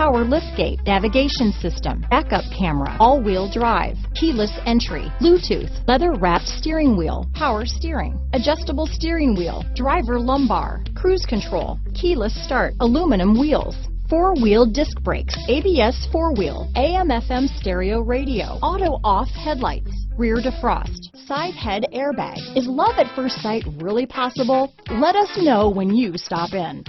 power liftgate, navigation system, backup camera, all-wheel drive, keyless entry, Bluetooth, leather-wrapped steering wheel, power steering, adjustable steering wheel, driver lumbar, cruise control, keyless start, aluminum wheels, four-wheel disc brakes, ABS four-wheel, AM-FM stereo radio, auto-off headlights, rear defrost, side head airbag. Is love at first sight really possible? Let us know when you stop in.